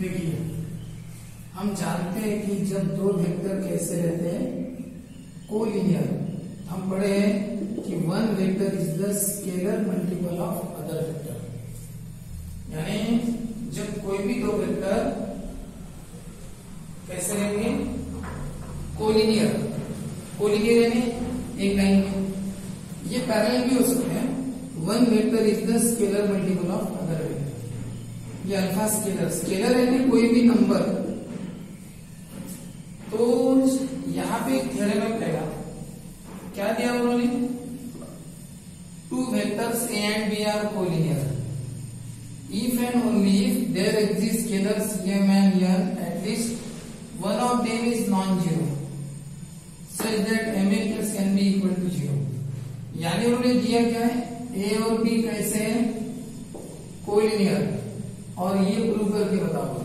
देखिए हम जानते हैं कि जब दो वेक्टर कैसे रहते हैं कोलिनियर हम पढ़े हैं कि one vector is the scalar multiple of other vector यानी जब कोई भी दो वेक्टर कैसे रहेंगे? कोलिनियर। कोलिनियर यानी एक लाइन में। ये पैरेलल भी हो सकते हैं। One vector is the scalar multiple of other vector ये अल्फ़ा स्केलर स्केलर है कि कोई भी नंबर तो यहाँ पे एक थ्योरम कहेगा क्या दिया उन्होंने? Two vectors A and B are collinear if and only if there exist scalars M and N at least one of them is non zero such that M A plus N B equal to zero यानी उन्होंने दिया क्या है? ए और B कैसे है? Collinear और ये प्रूव करके बताओ।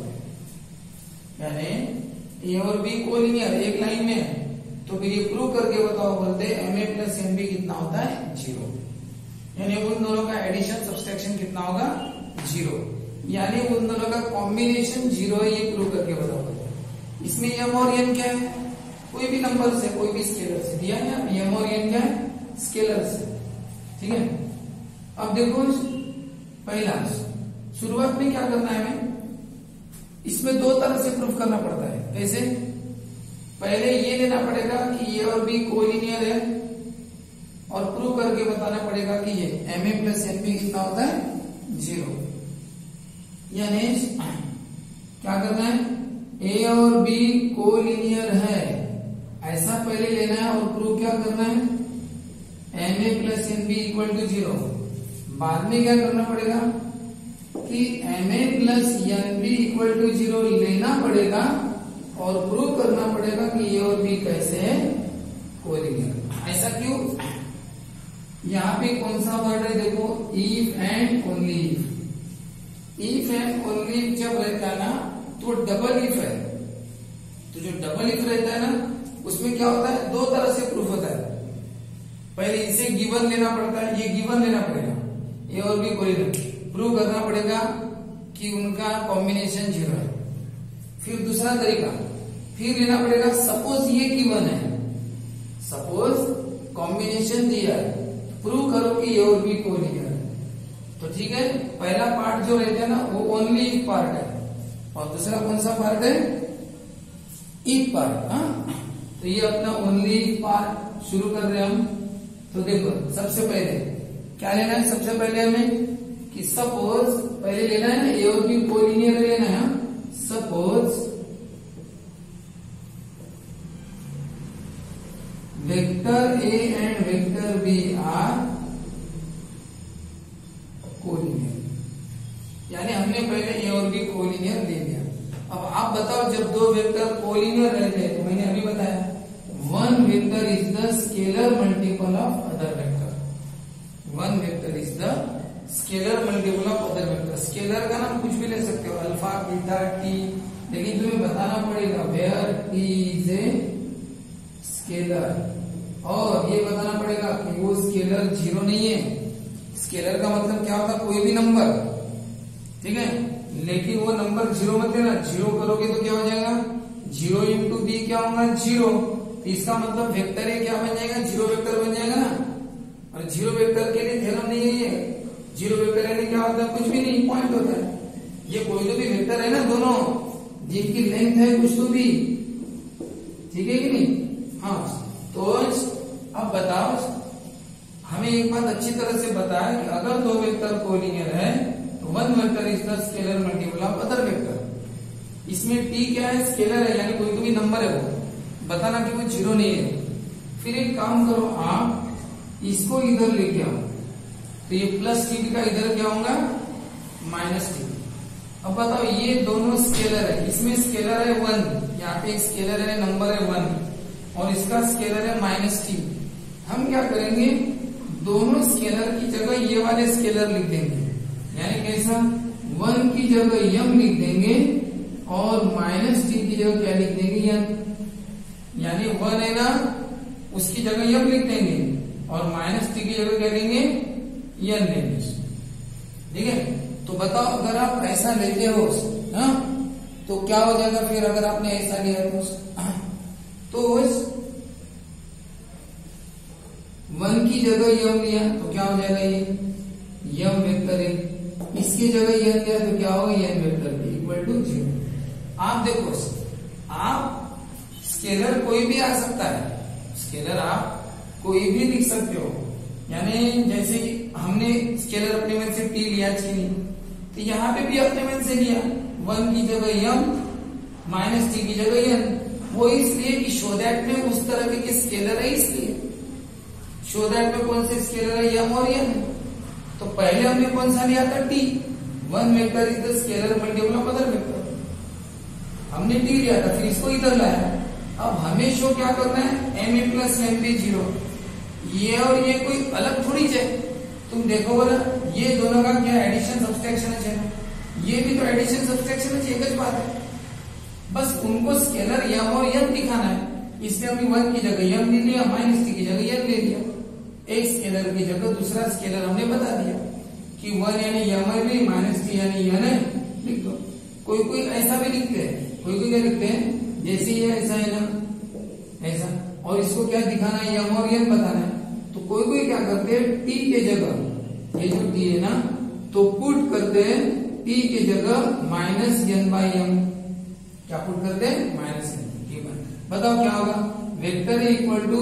यानी ए और बी कोलिनियर एक लाइन में। तो फिर ये प्रूव करके बताओ, बोलते M A plus M B कितना होता है? ज़ीरो यानी उन दोनों का एडिशन सब्सट्रैक्शन कितना होगा? ज़ीरो यानी उन दोनों का कॉम्बिनेशन ज़ीरो है, ये प्रूव करके बताओ। इसमें एम और एन क्या है? कोई भी नंबर से कोई भी स्केलर से दिया है एम और एन क्या है? स्केलर से ठीक है? अब देखो, पहला शुरुआत में क्या करना है? हमें इसमें दो तरह से प्रूफ करना पड़ता है। कैसे? पहले ये लेना पड़ेगा कि ये और बी कोलिनियर है और प्रूव करके बताना पड़ेगा कि ये M A plus N B कितना होता है? ज़ीरो यानी क्या करना है? ए और बी कोलिनियर है। ऐसा पहले लेना है और प्रूव क्या करना है? M A plus N B equal to zero बाद में क्या करना पड़ेगा? M plus N B equal to zero लेना पड़ेगा और प्रूव करना पड़ेगा कि ए और बी कैसे है कोलिनियर ऐसा क्यों? यहाँ पे कौन सा वर्ड है देखो? If and only if if and only if जब रहता है ना तो डबल इफ़ है। तो जो डबल इफ़ रहता है ना, उसमें क्या होता है? दो तरह से प्रूफ होता है। पहले इसे गिवन लेना पड़ता है, ये गिवन लेना पड़ेगा। ये और भी कोई प्रूव करना पड़ेगा। कि उनका कॉम्बिनेशन ज़ीरो है। फिर दूसरा तरीका, फिर लेना पड़ेगा सपोज़ ये गिवन है। सपोज़ कॉम्बिनेशन दिया है प्रूव करो कि ये और भी कोलिनियर है। तो ठीक है, पहला पार्ट जो रहता है ना, वो ओनली इफ़ पार्ट है। और दूसरा कौन सा पार्ट है? इफ़ पार्ट हाँ। तो ये अपना ओनली पार्ट शुरू कर रहे हम। तो देखो, सबसे पहले, क्या लेना है? सबसे पहले हमें कि सपोज़ पहले लेना है ए और बी कोलिनियर लेना है suppose vector A and vector B are collinear यानी हमने पहले ए और बी कोलिनियर ले लिया अब आप बताओ, जब दो वेक्टर कोलिनियर रहते हैं तो मैंने अभी बताया one vector is the scalar multiple of other vector scalar multiple of other vector scalar का नाम कुछ भी ले सकते हो। Alpha, beta, T. लेकिन तुम्हें बताना पड़ेगा वेयर इज़ ए स्केलर और ये बताना पड़ेगा कि वो स्केलर ज़ीरो नहीं है। स्केलर का मतलब क्या होता है? कोई भी नंबर ठीक है? लेकिन वो नंबर ज़ीरो मत लेना। ज़ीरो करोगे तो क्या हो जाएगा? ज़ीरो इंटू बी क्या होगा? ज़ीरो इसका मतलब वेक्टर ए क्या बन जाएगा? ज़ीरो वेक्टर बन जाएगा ना? और ज़ीरो वेक्टर के लिए थ्योरम नहीं है ज़ीरो वेक्टर यानी क्या होता है? कुछ भी नहीं पॉइंट होता है। ये कोई तो भी वेक्टर है ना दोनों। जिनकी लेंथ है, कुछ तो भी। ठीक है कि नहीं? हाँ तो अब बताओ, हमें एक बात अच्छी तरह से बताया कि अगर दो वेक्टर कोलिनियर है तो one vector is the scalar multiple of other vector. इसमें टी क्या है? स्केलर है, यानी कोई तो भी नंबर है वो। बताना कि वो ज़ीरो नहीं है। फिर एक काम करो, आप इसको इधर लेके आओ। तो ये प्लस टी का इधर क्या होगा? माइनस टी अब बताओ, ये दोनों स्केलर है। इसमें स्केलर है वन यहाँ पे स्केलर है नंबर है वन और इसका स्केलर है माइनस टी हम क्या करेंगे? दोनों स्केलर की जगह ये वाले स्केलर लिख देंगे। यानी कैसा? वन की जगह यम लिख देंगे, और माइनस टी की जगह क्या लिख देंगे यम? यानी वन है ना, उसकी जगह यम लिख देंगे, और माइनस टी की जगह क्या देंगे यन लेंगे ठीक है तो बताओ अगर आप ऐसा लेते हो हाँ तो क्या हो जाएगा फिर अगर आपने ऐसा लिया तो? तो वन की जगह यम लिया तो क्या हो जाएगा ये? यम वेक्टर ए इसकी जगह यन लिया तो क्या होगा? N vector B equal to zero आप देखो, आप स्केलर कोई भी आ सकता है। स्केलर आप कोई भी लिख सकते हो। यानी जैसे कि हमने स्केलर अपने मन से टी लिया चीनी तो यहाँ पे भी अपने मन से लिया। वन की जगह यम माइनस टी की जगह यन वो इसलिए कि शो में उस तरह के स्केलर है इसलिए। शो में कौन से स्केलर है? यम और यन तो पहले हमने कौन सा लिया था? T one vector is the scalar multiple of other vector हमने टी लिया था, फिर इसको इधर लाया। अब हमें शो क्या करना है? M A plus M B zero ये और ये कोई अलग थोड़ी है। तुम देखो बोला, ये दोनों का क्या एडिशन सब्सट्रैक्शन है ये भी तो एडिशन सब्सट्रैक्शन है एक बात है। बस उनको स्केलर यम और यम दिखाना है। इसमें हमने वन की जगह यम ले लिया माइनस की जगह यम ले लिया। एक स्केलर की जगह दूसरा स्केलर हमने बता दिया कि वन यानी यम है भी माइनस टी यानी यन है। लिख दो। कोई कोई ऐसा भी लिखते हैं। कोई कोई क्या लिखते हैं? जैसे ये ऐसा है ना? ऐसा। और इसको क्या दिखाना है? यम और यन बताना है। तो कोई कोई क्या करते हैं? टी के जगह। ये जो टी है ना तो पुट करते हैं टी के जगह माइनस एन बाई एम क्या पुट करते हैं? माइनस एन बताओ क्या होगा? वेक्टर ए इक्वल टू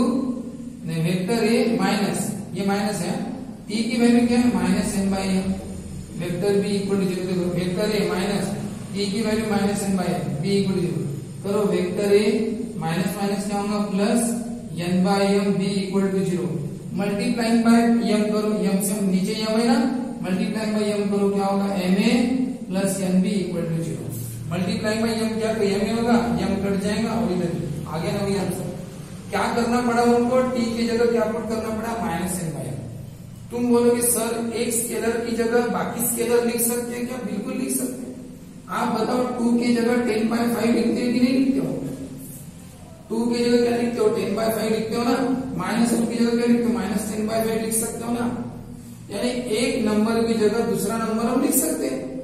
नहीं वेक्टर ए माइनस ये माइनस है। टी की वैल्यू क्या है? Minus N by M vector B equal to zero vector A minus T की value minus N by M B equal to zero करो vector A minus minus क्या होगा? Plus N by M B equal to zero multiplying by M करो M से हम नीचे यम है ना मल्टीप्लाइंग बाय यम करो, क्या होगा? M A plus N B equal to zero multiplying by M क्या एम ए होगा यम कट जाएगा और इधर आगे ना वही आंसर क्या करना पड़ा उनको? टी की जगह क्या पुट करना पड़ा? माइनस एन बाय तुम बोलोगे, सर, एक स्केलर की जगह बाकी स्केलर लिख सकते हैं क्या? बिल्कुल लिख सकते हैं। आप बताओ टू की जगह टेन बाय फाइव लिखते हैं कि नहीं लिखते हो? टू की जगह क्या लिखते हो? टेन बाय फाइव लिखते हो ना? माइनस टू की जगह क्या लिखते हो? माइनस टेन बाय फाइव लिख सकते हो ना? यानी एक नंबर की जगह दूसरा नंबर हम लिख सकते हैं।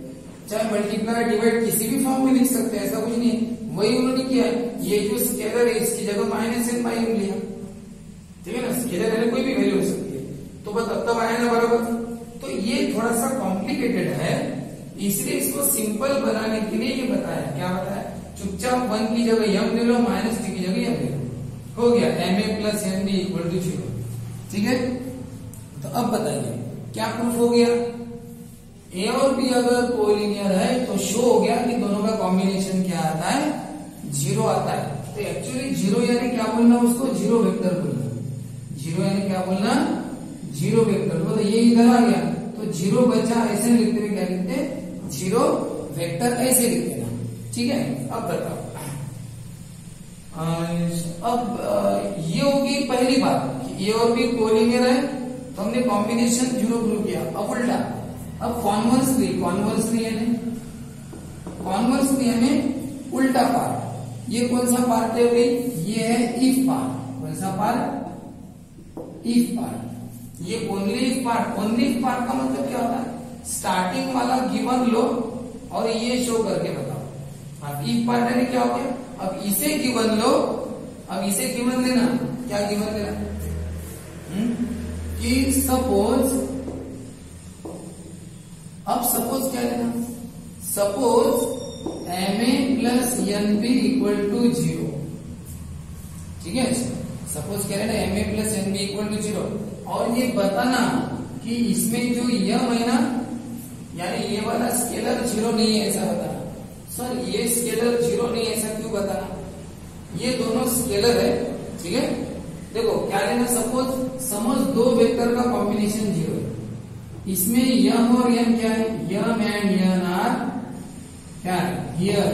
चाहे मल्टीप्लाई डिवाइड किसी भी फॉर्म में लिख सकते हैं, ऐसा कुछ नहीं। वही उन्होंने किया ये जो स्केलर है, इसकी जगह माइनस एन बाई लिया। ठीक है ना? स्केलर है कोई भी वैल्यू हो सकती है। तो बस अब तब आया ना बराबर? तो ये थोड़ा सा कॉम्प्लिकेटेड है। इसलिए इसको सिंपल बनाने के लिए ये बताया। क्या बताया? चुपचाप वन की जगह यम ले लो, माइनस टी की जगह यम ले लो। हो गया M A plus M B equal to zero ठीक है? तो अब बताइए, क्या प्रूफ हो गया? ए और बी अगर कोलिनियर है तो शो हो गया कि दोनों का कॉम्बिनेशन क्या आता है? ज़ीरो आता है। तो एक्चुअली ज़ीरो यानी क्या बोलना उसको? ज़ीरो वेक्टर बोलना। ज़ीरो यानी क्या बोलना? ज़ीरो वेक्टर बोलो ये इधर आ गया। तो ज़ीरो बचा, ऐसे लिखते हुए क्या लिखते ज़ीरो वेक्टर ऐसे लिखते ठीक है? अब बताओ। अब ये होगी पहली बात ये और भी कोलिनियर है तो हमने कॉम्बिनेशन ज़ीरो प्रूव किया। अब उल्टा। अब कॉन्वर्सली कॉन्वर्सली यानी कॉन्वर्सली यानी उल्टा पार्ट ये कौन सा पार्ट है भाई ये है इफ़ पार्ट कौन सा पार्ट इफ़ पार्ट ये only if part only if part का मतलब क्या होता है? स्टार्टिंग वाला गिवन लो, और ये शो करके अब इफ़ पार्ट में क्या हो? गया अब इसे गिवन लो। अब इसे गिवन लेना क्या गिवन लेना हम्म? कि सपोज़ अब सपोज़ क्या लेना? Suppose M A plus N B equal to zero ठीक है? सपोज़ क्या लेना? M A plus N B equal to zero और ये बताना कि इसमें जो यम है ना यानी ये वाला स्केलर ज़ीरो नहीं है, ऐसा बताना। सर, ये स्केलर ज़ीरो नहीं, ऐसा क्यों बताना ये दोनों स्केलर है, ठीक है? देखो, क्या लेना सपोज़ समझ दो वेक्टर का कॉम्बिनेशन ज़ीरो है। इसमें यम और यम क्या है? यम एंड यन आर क्या here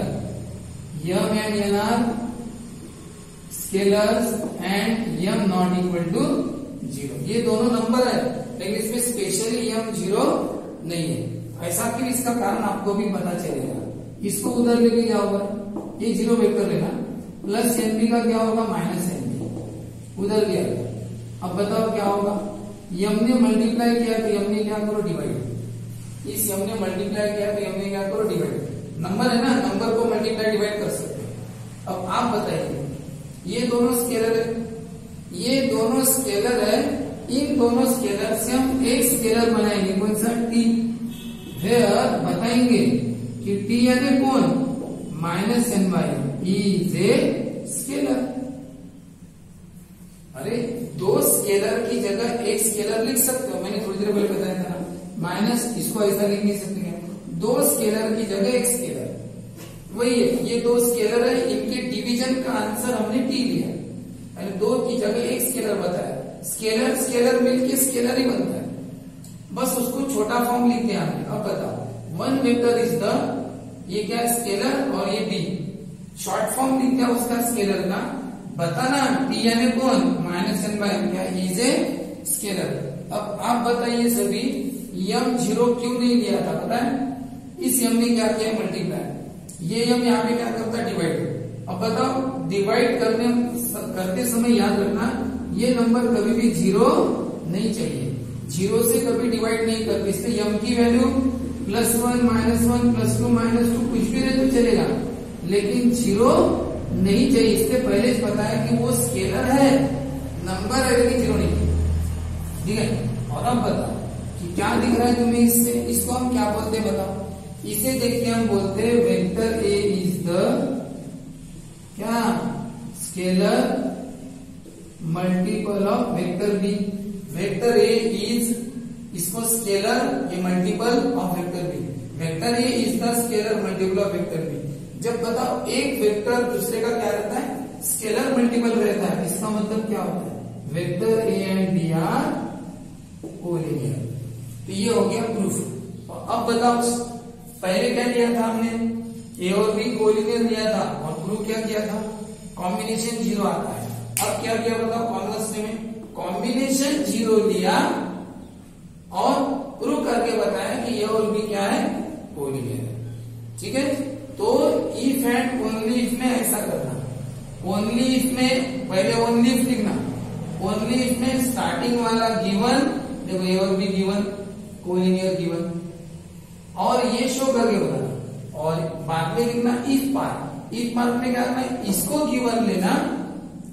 M and N are scalars and M not equal to zero. ये दोनों नंबर है, लेकिन इसमें स्पेशली यम ज़ीरो नहीं है। ऐसा क्यों इसका कारण आपको भी पता चलेगा। इसको उधर लेके क्या होगा? ये ज़ीरो वेक्टर लेना प्लस एन बी का क्या होगा? माइनस एन बी उधर गया। अब बताओ क्या होगा? यम ने मल्टीप्लाई किया तो यम ने क्या करो? डिवाइड इस यम ने मल्टीप्लाई किया तो यम ने क्या करो? डिवाइड नंबर है ना? नंबर को मल्टीप्लाई डिवाइड कर सकते अब आप बताइए, ये दोनों स्केलर है। ये दोनों स्केलर है। इन दोनों स्केलर से हम एक स्केलर बनाएँगे। कौन सा? टी वेयर बताएँगे। कि टी यानी कौन minus N Y is a scalar अरे, दो स्केलर की जगह एक स्केलर लिख सकते हो। मैंने थोड़ी देर पहले बताया था ना। माइनस इसको ऐसा लिख नहीं सकते दो स्केलर की जगह एक स्केलर वही है, ये दो स्केलर है, इनके डिवीज़न का आंसर हमने टी लिया। यानी दो की जगह एक स्केलर बताया। स्केलर स्केलर मिलके स्केलर ही बनता है। बस उसको छोटा फॉर्म लिखते हैं हमने अब बताओ। वन वेक्टर इज़ द ये क्या स्केलर और ये बी शॉर्ट फॉर्म लिखते हैं उसका स्केलर का बताना टी यानी कौन माइनस एन बाय क्या इज़ ए स्केलर अब आप बताइए सभी यम ज़ीरो क्यों नहीं लिया था, पता है? इस यम ने क्या किया? मल्टीप्लाई ये यम यहाँ पे क्या करता डिवाइड अब बताओ डिवाइड करने, करते समय याद रखना, ये नंबर कभी भी ज़ीरो नहीं चाहिए। ज़ीरो से कभी डिवाइड नहीं करते इससे यम की value plus one, minus one, plus two, minus two, कुछ भी नहीं तो चलेगा। लेकिन ज़ीरो नहीं चाहिए। इससे पहले बताया कि वो स्केलर है। नंबर है लेकिन ज़ीरो नहीं। ठीक है? और अब बताओ कि क्या दिख रहा है तुम्हें इससे? इसको हम क्या बोलते हैं बताओ? इसे देख के हम बोलते हैं वेक्टर ए इज़ द क्या? Scalar multiple of vector B vector A is इसको स्केलर ये multiple of vector B vector A is the scalar multiple of vector B जब बताओ एक वेक्टर दूसरे का क्या रहता है? स्केलर मल्टीपल रहता है। इसका मतलब क्या होता है? Vector A and B are collinear तो ये हो गया प्रूफ अब बताओ, पहले क्या लिया था हमने? ए और बी कोलिनियर लिया था। और प्रूफ क्या किया था? कॉम्बिनेशन ज़ीरो आता है। अब क्या किया बताओ? कॉन्वर्स में कॉम्बिनेशन ज़ीरो लिया और प्रूव करके बताया कि ये और बी क्या है? कोलिनियर है। ठीक है? तो इफ़ एंड ओनली इफ़ में ऐसा करना। ओनली इफ़ में, पहले ओनली इफ़ लिखना। ओनली इफ़ में स्टार्टिंग वाला गिवन देखो ए और बी गिवन कोलिनियर गिवन और ये शो करके बताना। और बाद में लिखना इफ़ पार्ट इफ़ पार्ट में क्या करना इसको गिवन लेना।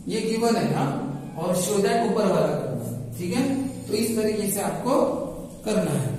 ये गिवन है ना? और शो दैट ऊपर वाला करना। ठीक है? तो इस तरीके से आपको करना है।